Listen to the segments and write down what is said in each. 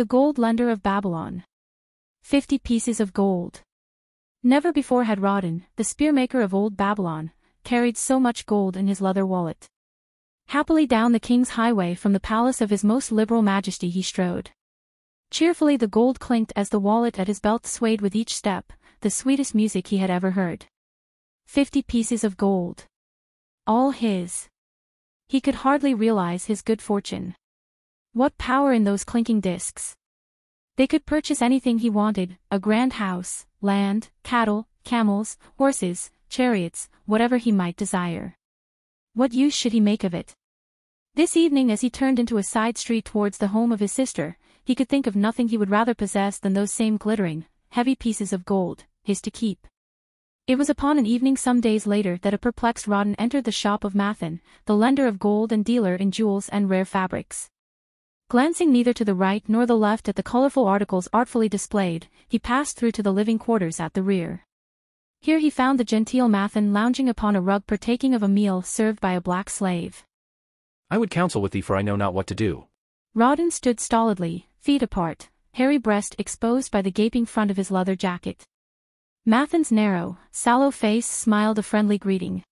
The gold lender of Babylon. Fifty pieces of gold. Never before had Rodan, the spearmaker of old Babylon, carried so much gold in his leather wallet. Happily down the king's highway from the palace of his most liberal majesty he strode. Cheerfully the gold clinked as the wallet at his belt swayed with each step, the sweetest music he had ever heard. Fifty pieces of gold. All his. He could hardly realize his good fortune. What power in those clinking discs. They could purchase anything he wanted, a grand house, land, cattle, camels, horses, chariots, whatever he might desire. What use should he make of it? This evening as he turned into a side street towards the home of his sister, he could think of nothing he would rather possess than those same glittering, heavy pieces of gold, his to keep. It was upon an evening some days later that a perplexed Rodan entered the shop of Mathon, the lender of gold and dealer in jewels and rare fabrics. Glancing neither to the right nor the left at the colorful articles artfully displayed, he passed through to the living quarters at the rear. Here he found the genteel Mathon lounging upon a rug partaking of a meal served by a black slave. I would counsel with thee for I know not what to do. Rodan stood stolidly, feet apart, hairy breast exposed by the gaping front of his leather jacket. Mathon's narrow, sallow face smiled a friendly greeting.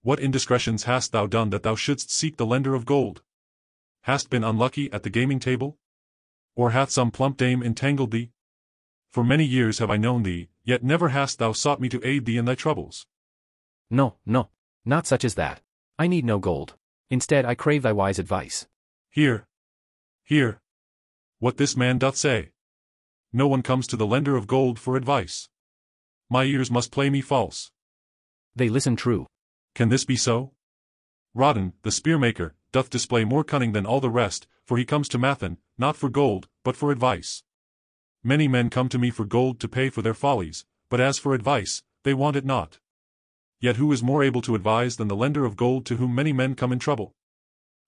What indiscretions hast thou done that thou shouldst seek the lender of gold? Hast been unlucky at the gaming table? Or hath some plump dame entangled thee? For many years have I known thee, yet never hast thou sought me to aid thee in thy troubles. No, no, not such as that. I need no gold. Instead I crave thy wise advice. Hear. Hear. What this man doth say. No one comes to the lender of gold for advice. My ears must play me false. They listen true. Can this be so? Rodan, the spearmaker, doth display more cunning than all the rest, for he comes to Mathon, not for gold, but for advice. Many men come to me for gold to pay for their follies, but as for advice, they want it not. Yet who is more able to advise than the lender of gold to whom many men come in trouble?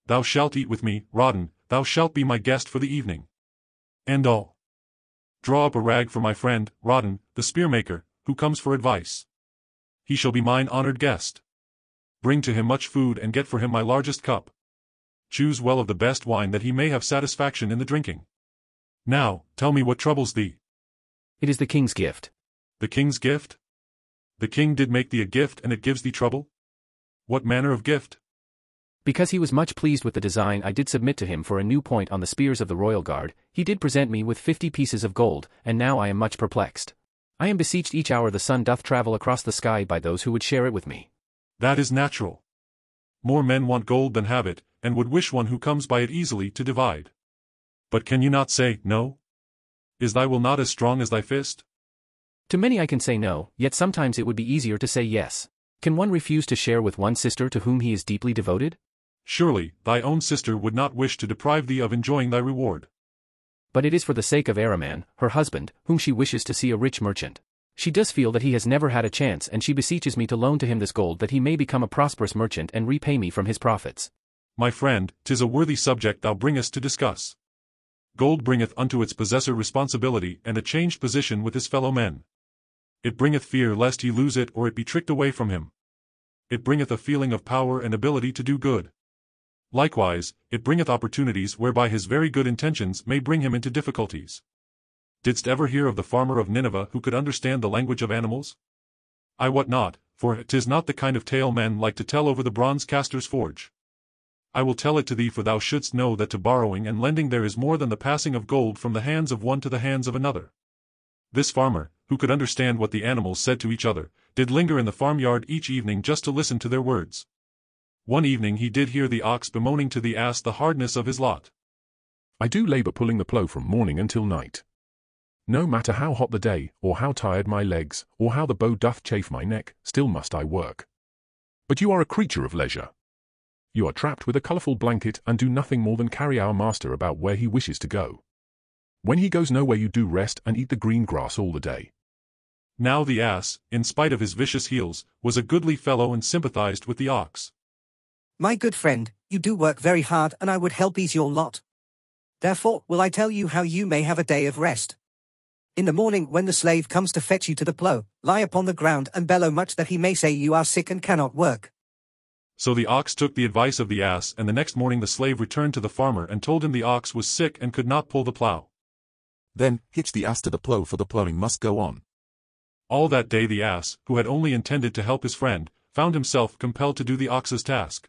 Thou shalt eat with me, Rodan, thou shalt be my guest for the evening. And all. Draw up a rag for my friend, Rodan, the spearmaker, who comes for advice. He shall be mine honored guest. Bring to him much food and get for him my largest cup. Choose well of the best wine that he may have satisfaction in the drinking. Now, tell me what troubles thee. It is the king's gift. The king's gift? The king did make thee a gift and it gives thee trouble? What manner of gift? Because he was much pleased with the design I did submit to him for a new point on the spears of the royal guard, he did present me with fifty pieces of gold, and now I am much perplexed. I am beseeched each hour the sun doth travel across the sky by those who would share it with me. That is natural. More men want gold than have it, and would wish one who comes by it easily to divide. But can you not say, no? Is thy will not as strong as thy fist? To many I can say no, yet sometimes it would be easier to say yes. Can one refuse to share with one sister to whom he is deeply devoted? Surely, thy own sister would not wish to deprive thee of enjoying thy reward but it is for the sake of Araman, her husband, whom she wishes to see a rich merchant. She does feel that he has never had a chance and she beseeches me to loan to him this gold that he may become a prosperous merchant and repay me from his profits. My friend, tis a worthy subject thou bringest to discuss. Gold bringeth unto its possessor responsibility and a changed position with his fellow men. It bringeth fear lest he lose it or it be tricked away from him. It bringeth a feeling of power and ability to do good. Likewise, it bringeth opportunities whereby his very good intentions may bring him into difficulties. Didst ever hear of the farmer of Nineveh who could understand the language of animals? I wot not, for 'tis not the kind of tale men like to tell over the bronze caster's forge. I will tell it to thee for thou shouldst know that to borrowing and lending there is more than the passing of gold from the hands of one to the hands of another. This farmer, who could understand what the animals said to each other, did linger in the farmyard each evening just to listen to their words. One evening he did hear the ox bemoaning to the ass the hardness of his lot. I do labour pulling the plough from morning until night. No matter how hot the day, or how tired my legs, or how the bow doth chafe my neck, still must I work. But you are a creature of leisure. You are trapped with a colourful blanket and do nothing more than carry our master about where he wishes to go. When he goes nowhere you do rest and eat the green grass all the day. Now the ass, in spite of his vicious heels, was a goodly fellow and sympathized with the ox. My good friend, you do work very hard and I would help ease your lot. Therefore will I tell you how you may have a day of rest. In the morning when the slave comes to fetch you to the plough, lie upon the ground and bellow much that he may say you are sick and cannot work. So the ox took the advice of the ass and the next morning the slave returned to the farmer and told him the ox was sick and could not pull the plough. Then, hitch the ass to the plough for the ploughing must go on. All that day the ass, who had only intended to help his friend, found himself compelled to do the ox's task.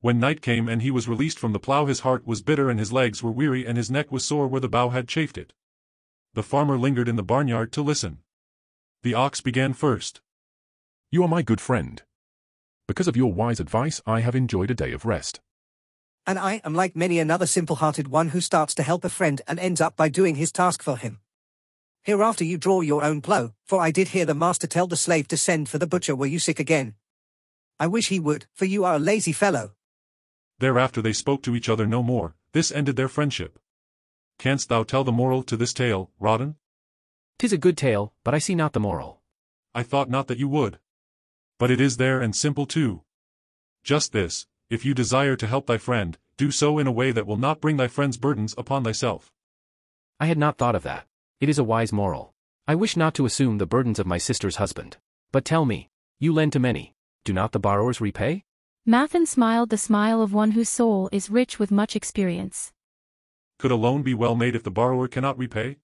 When night came and he was released from the plough his heart was bitter and his legs were weary and his neck was sore where the bough had chafed it. The farmer lingered in the barnyard to listen. The ox began first. You are my good friend. Because of your wise advice, I have enjoyed a day of rest. And I am like many another simple-hearted one who starts to help a friend and ends up by doing his task for him. Hereafter you draw your own plough, for I did hear the master tell the slave to send for the butcher were you sick again. I wish he would, for you are a lazy fellow. Thereafter they spoke to each other no more, this ended their friendship. Canst thou tell the moral to this tale, Rodan? Tis a good tale, but I see not the moral. I thought not that you would. But it is there and simple too. Just this, if you desire to help thy friend, do so in a way that will not bring thy friend's burdens upon thyself. I had not thought of that. It is a wise moral. I wish not to assume the burdens of my sister's husband. But tell me, you lend to many, do not the borrowers repay? Mathon smiled the smile of one whose soul is rich with much experience. Could a loan be well made if the borrower cannot repay?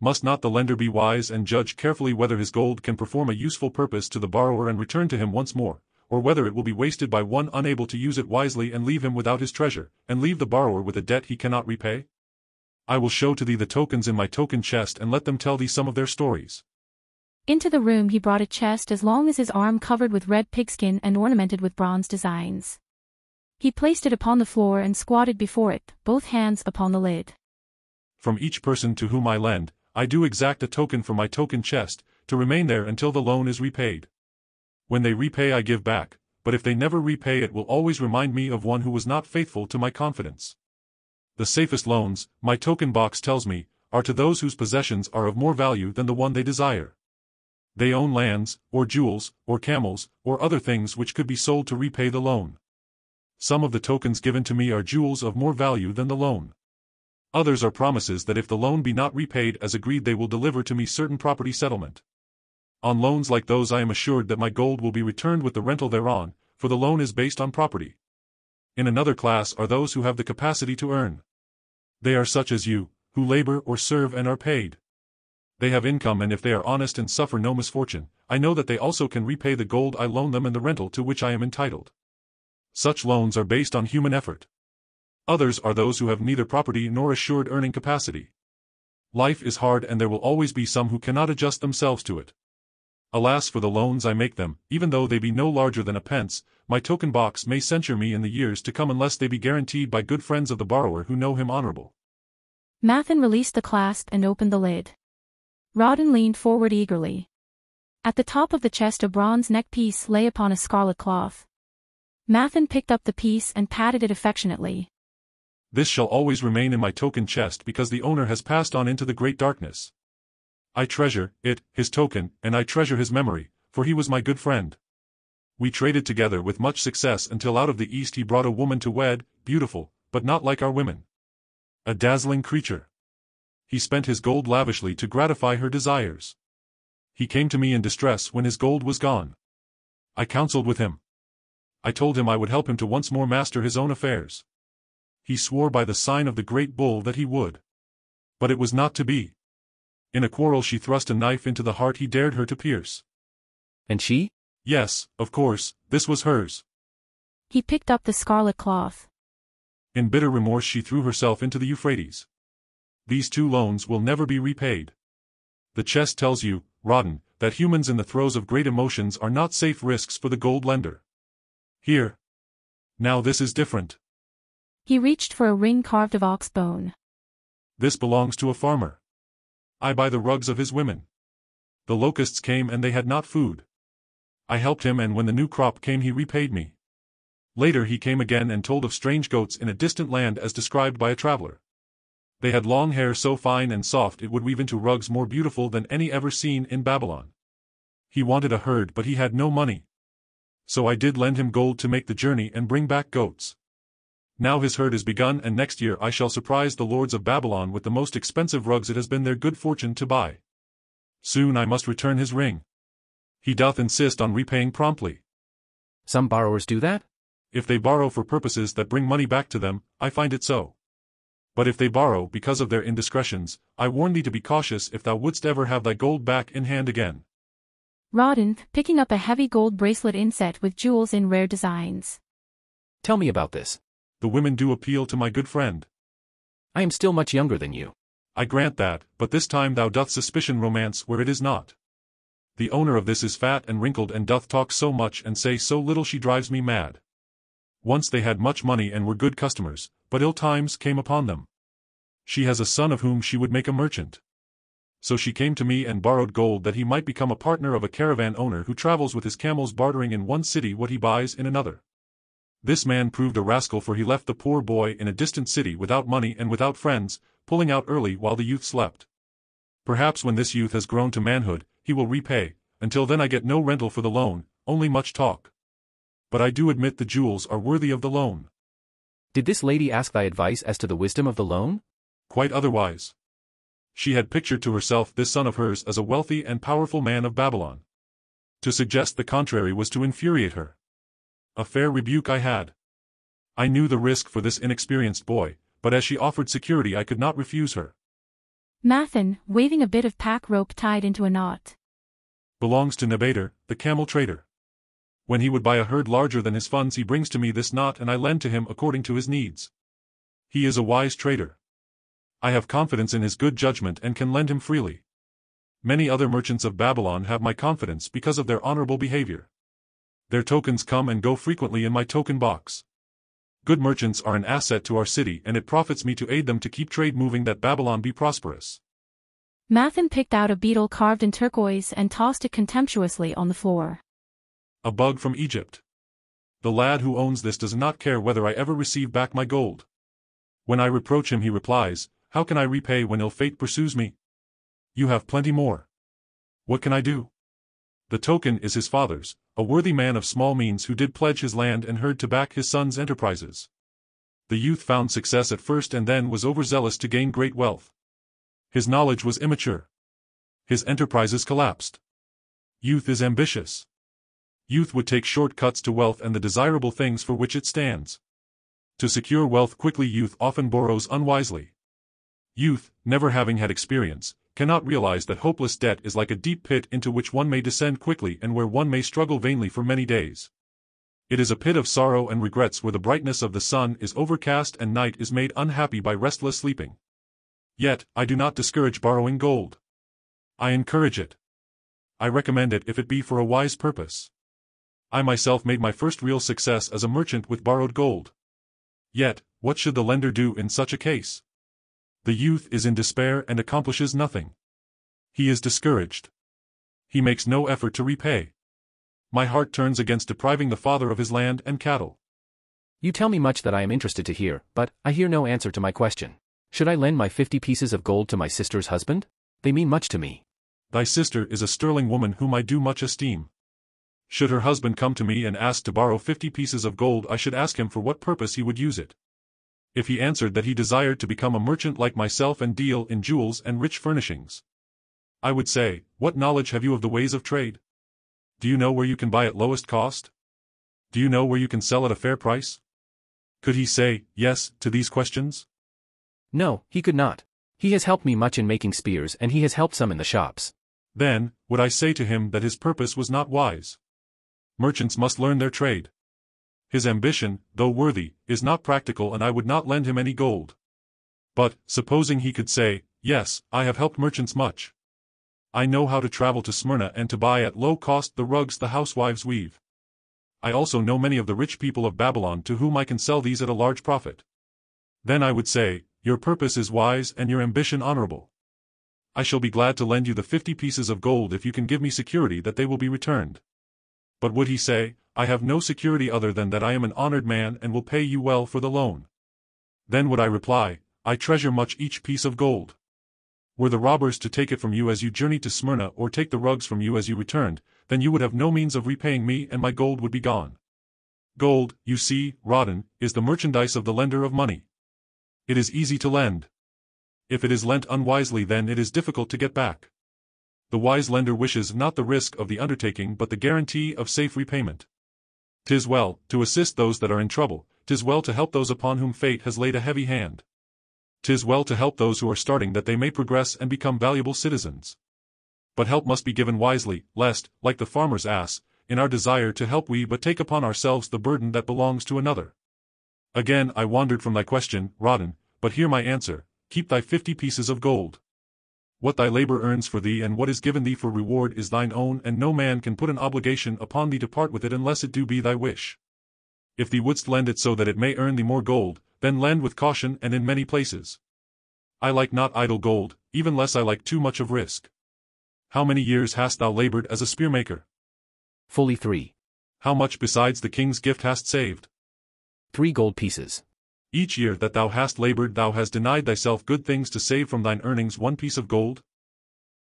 Must not the lender be wise and judge carefully whether his gold can perform a useful purpose to the borrower and return to him once more, or whether it will be wasted by one unable to use it wisely and leave him without his treasure, and leave the borrower with a debt he cannot repay? I will show to thee the tokens in my token chest and let them tell thee some of their stories. Into the room he brought a chest as long as his arm covered with red pigskin and ornamented with bronze designs. He placed it upon the floor and squatted before it, both hands upon the lid. From each person to whom I lend, I do exact a token from my token chest, to remain there until the loan is repaid. When they repay I give back, but if they never repay it will always remind me of one who was not faithful to my confidence. The safest loans, my token box tells me, are to those whose possessions are of more value than the one they desire. They own lands, or jewels, or camels, or other things which could be sold to repay the loan. Some of the tokens given to me are jewels of more value than the loan. Others are promises that if the loan be not repaid as agreed they will deliver to me certain property settlement. On loans like those I am assured that my gold will be returned with the rental thereon, for the loan is based on property. In another class are those who have the capacity to earn. They are such as you, who labor or serve and are paid. They have income and if they are honest and suffer no misfortune, I know that they also can repay the gold I loan them and the rental to which I am entitled. Such loans are based on human effort. Others are those who have neither property nor assured earning capacity. Life is hard and there will always be some who cannot adjust themselves to it. Alas for the loans I make them, even though they be no larger than a pence, my token box may censure me in the years to come unless they be guaranteed by good friends of the borrower who know him honorable. Mathon released the clasp and opened the lid. Rodan leaned forward eagerly. At the top of the chest a bronze neck piece lay upon a scarlet cloth. Mathon picked up the piece and patted it affectionately. This shall always remain in my token chest because the owner has passed on into the great darkness. I treasure it, his token, and I treasure his memory, for he was my good friend. We traded together with much success until out of the east he brought a woman to wed, beautiful, but not like our women. A dazzling creature. He spent his gold lavishly to gratify her desires. He came to me in distress when his gold was gone. I counseled with him. I told him I would help him to once more master his own affairs. He swore by the sign of the great bull that he would. But it was not to be. In a quarrel she thrust a knife into the heart he dared her to pierce. And she? Yes, of course, this was hers. He picked up the scarlet cloth. In bitter remorse she threw herself into the Euphrates. These two loans will never be repaid. The chest tells you, Rodan, that humans in the throes of great emotions are not safe risks for the gold lender. Here. Now this is different. He reached for a ring carved of ox bone. This belongs to a farmer. I buy the rugs of his women. The locusts came and they had not food. I helped him and when the new crop came he repaid me. Later he came again and told of strange goats in a distant land as described by a traveler. They had long hair so fine and soft it would weave into rugs more beautiful than any ever seen in Babylon. He wanted a herd but he had no money. So I did lend him gold to make the journey and bring back goats. Now his herd is begun and next year I shall surprise the lords of Babylon with the most expensive rugs it has been their good fortune to buy. Soon I must return his ring. He doth insist on repaying promptly. Some borrowers do that? If they borrow for purposes that bring money back to them, I find it so. But if they borrow because of their indiscretions, I warn thee to be cautious if thou wouldst ever have thy gold back in hand again. Rodan, picking up a heavy gold bracelet inset with jewels in rare designs. Tell me about this. The women do appeal to my good friend. I am still much younger than you. I grant that, but this time thou doth suspicion romance where it is not. The owner of this is fat and wrinkled and doth talk so much and say so little she drives me mad. Once they had much money and were good customers, but ill times came upon them. She has a son of whom she would make a merchant. So she came to me and borrowed gold that he might become a partner of a caravan owner who travels with his camels bartering in one city what he buys in another. This man proved a rascal for he left the poor boy in a distant city without money and without friends, pulling out early while the youth slept. Perhaps when this youth has grown to manhood, he will repay, until then I get no rental for the loan, only much talk. But I do admit the jewels are worthy of the loan. Did this lady ask thy advice as to the wisdom of the loan? Quite otherwise. She had pictured to herself this son of hers as a wealthy and powerful man of Babylon. To suggest the contrary was to infuriate her. A fair rebuke I had. I knew the risk for this inexperienced boy, but as she offered security I could not refuse her. Mathon, waving a bit of pack rope tied into a knot. Belongs to Nebatur, the camel trader. When he would buy a herd larger than his funds he brings to me this knot and I lend to him according to his needs. He is a wise trader. I have confidence in his good judgment and can lend him freely. Many other merchants of Babylon have my confidence because of their honorable behavior. Their tokens come and go frequently in my token box. Good merchants are an asset to our city and it profits me to aid them to keep trade moving that Babylon be prosperous. Mathon picked out a beetle carved in turquoise and tossed it contemptuously on the floor. A bug from Egypt. The lad who owns this does not care whether I ever receive back my gold. When I reproach him he replies, how can I repay when ill fate pursues me? You have plenty more. What can I do? The token is his father's, a worthy man of small means who did pledge his land and herd to back his son's enterprises. The youth found success at first and then was overzealous to gain great wealth. His knowledge was immature. His enterprises collapsed. Youth is ambitious. Youth would take shortcuts to wealth and the desirable things for which it stands. To secure wealth quickly youth often borrows unwisely. Youth, never having had experience, cannot realize that hopeless debt is like a deep pit into which one may descend quickly and where one may struggle vainly for many days. It is a pit of sorrow and regrets where the brightness of the sun is overcast and night is made unhappy by restless sleeping. Yet, I do not discourage borrowing gold. I encourage it. I recommend it if it be for a wise purpose. I myself made my first real success as a merchant with borrowed gold. Yet, what should the lender do in such a case? The youth is in despair and accomplishes nothing. He is discouraged. He makes no effort to repay. My heart turns against depriving the father of his land and cattle. You tell me much that I am interested to hear, but I hear no answer to my question. Should I lend my fifty pieces of gold to my sister's husband? They mean much to me. Thy sister is a sterling woman whom I do much esteem. Should her husband come to me and ask to borrow fifty pieces of gold I should ask him for what purpose he would use it if he answered that he desired to become a merchant like myself and deal in jewels and rich furnishings. I would say, What knowledge have you of the ways of trade? Do you know where you can buy at lowest cost? Do you know where you can sell at a fair price? Could he say, yes, to these questions? No, he could not. He has helped me much in making spears and he has helped some in the shops. Then, would I say to him that his purpose was not wise? Merchants must learn their trade. His ambition, though worthy, is not practical and I would not lend him any gold. But, supposing he could say, Yes, I have helped merchants much. I know how to travel to Smyrna and to buy at low cost the rugs the housewives weave. I also know many of the rich people of Babylon to whom I can sell these at a large profit. Then I would say, Your purpose is wise and your ambition honorable. I shall be glad to lend you the fifty pieces of gold if you can give me security that they will be returned. But would he say, I have no security other than that I am an honored man and will pay you well for the loan. Then would I reply, I treasure much each piece of gold. Were the robbers to take it from you as you journeyed to Smyrna or take the rugs from you as you returned, then you would have no means of repaying me and my gold would be gone. Gold, you see, Rodan, is the merchandise of the lender of money. It is easy to lend. If it is lent unwisely then it is difficult to get back. The wise lender wishes not the risk of the undertaking but the guarantee of safe repayment. Tis well, to assist those that are in trouble, tis well to help those upon whom fate has laid a heavy hand. 'Tis well to help those who are starting that they may progress and become valuable citizens. But help must be given wisely, lest, like the farmer's ass, in our desire to help we but take upon ourselves the burden that belongs to another. Again I wandered from thy question, Rodan, but hear my answer, keep thy fifty pieces of gold. What thy labor earns for thee and what is given thee for reward is thine own and no man can put an obligation upon thee to part with it unless it do be thy wish. If thee wouldst lend it so that it may earn thee more gold, then lend with caution and in many places. I like not idle gold, even less I like too much of risk. How many years hast thou labored as a spearmaker? Fully three. How much besides the king's gift hast saved? Three gold pieces. Each year that thou hast labored thou hast denied thyself good things to save from thine earnings one piece of gold?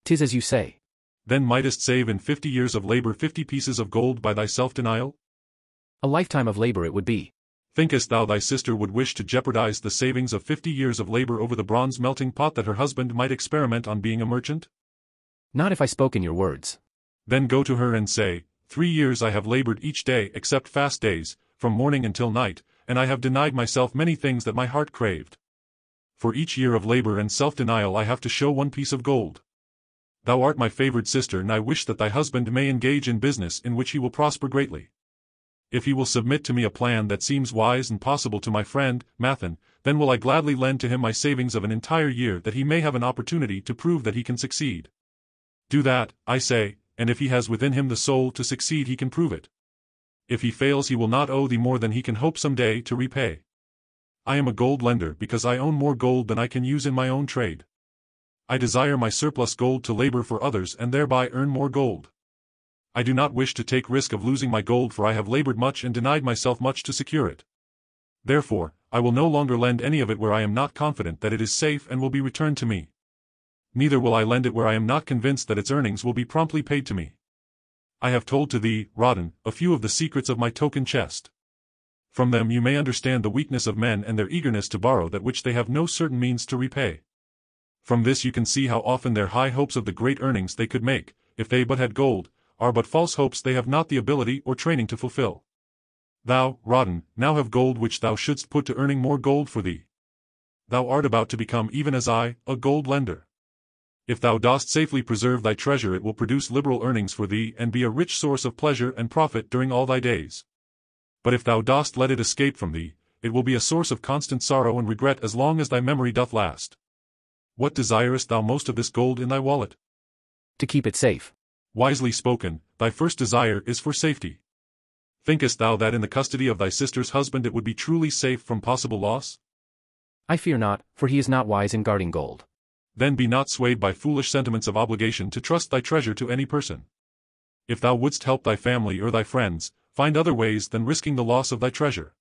Tis as you say. Then mightest save in fifty years of labor fifty pieces of gold by thy self-denial? A lifetime of labor it would be. Thinkest thou thy sister would wish to jeopardize the savings of fifty years of labor over the bronze melting pot that her husband might experiment on being a merchant? Not if I spoke in your words. Then go to her and say, Three years I have labored each day except fast days, from morning until night, and I have denied myself many things that my heart craved. For each year of labor and self-denial I have to show one piece of gold. Thou art my favored sister and I wish that thy husband may engage in business in which he will prosper greatly. If he will submit to me a plan that seems wise and possible to my friend, Mathon, then will I gladly lend to him my savings of an entire year that he may have an opportunity to prove that he can succeed. Do that, I say, and if he has within him the soul to succeed he can prove it. If he fails he will not owe thee more than he can hope some day to repay. I am a gold lender because I own more gold than I can use in my own trade. I desire my surplus gold to labor for others and thereby earn more gold. I do not wish to take risk of losing my gold for I have labored much and denied myself much to secure it. Therefore, I will no longer lend any of it where I am not confident that it is safe and will be returned to me. Neither will I lend it where I am not convinced that its earnings will be promptly paid to me. I have told to thee, Rodan, a few of the secrets of my token chest. From them you may understand the weakness of men and their eagerness to borrow that which they have no certain means to repay. From this you can see how often their high hopes of the great earnings they could make, if they but had gold, are but false hopes they have not the ability or training to fulfill. Thou, Rodan, now have gold which thou shouldst put to earning more gold for thee. Thou art about to become even as I, a gold lender. If thou dost safely preserve thy treasure it will produce liberal earnings for thee and be a rich source of pleasure and profit during all thy days. But if thou dost let it escape from thee, it will be a source of constant sorrow and regret as long as thy memory doth last. What desirest thou most of this gold in thy wallet? To keep it safe. Wisely spoken, thy first desire is for safety. Thinkest thou that in the custody of thy sister's husband it would be truly safe from possible loss? I fear not, for he is not wise in guarding gold. Then be not swayed by foolish sentiments of obligation to trust thy treasure to any person. If thou wouldst help thy family or thy friends, find other ways than risking the loss of thy treasure.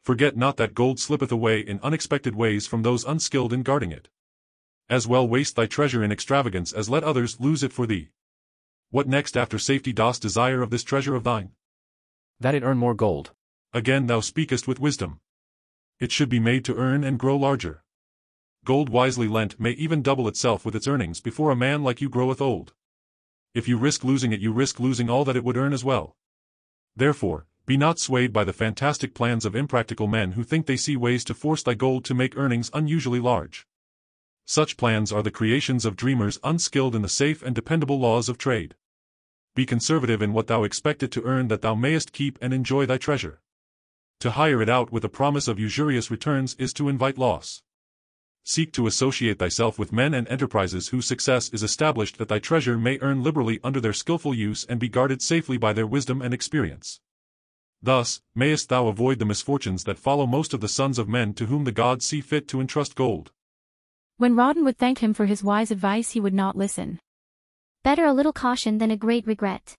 Forget not that gold slippeth away in unexpected ways from those unskilled in guarding it. As well waste thy treasure in extravagance as let others lose it for thee. What next after safety dost desire of this treasure of thine? That it earn more gold. Again thou speakest with wisdom. It should be made to earn and grow larger. Gold wisely lent may even double itself with its earnings before a man like you groweth old. If you risk losing it you risk losing all that it would earn as well. Therefore, be not swayed by the fantastic plans of impractical men who think they see ways to force thy gold to make earnings unusually large. Such plans are the creations of dreamers unskilled in the safe and dependable laws of trade. Be conservative in what thou expect it to earn that thou mayest keep and enjoy thy treasure. To hire it out with a promise of usurious returns is to invite loss. Seek to associate thyself with men and enterprises whose success is established that thy treasure may earn liberally under their skillful use and be guarded safely by their wisdom and experience. Thus, mayest thou avoid the misfortunes that follow most of the sons of men to whom the gods see fit to entrust gold. When Rodan would thank him for his wise advice he would not listen. Better a little caution than a great regret.